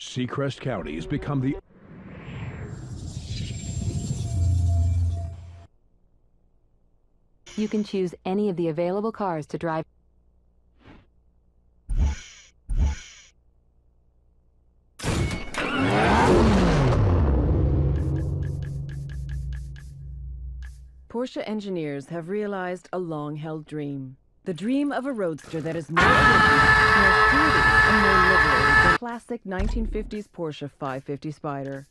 Seacrest County has become the You can choose any of the available cars to drive. Porsche engineers have realized a long-held dream. The dream of a roadster that is more liberated than classic 1950s Porsche 550 Spider.